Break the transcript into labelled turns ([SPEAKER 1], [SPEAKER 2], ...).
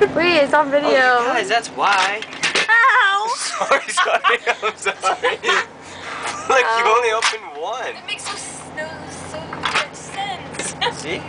[SPEAKER 1] Wait, it's on video.
[SPEAKER 2] Oh, guys, that's why.
[SPEAKER 1] Ow!
[SPEAKER 2] sorry, sorry, I'm sorry. Look, you only opened one.
[SPEAKER 3] It makes so, no, so much sense.
[SPEAKER 2] See?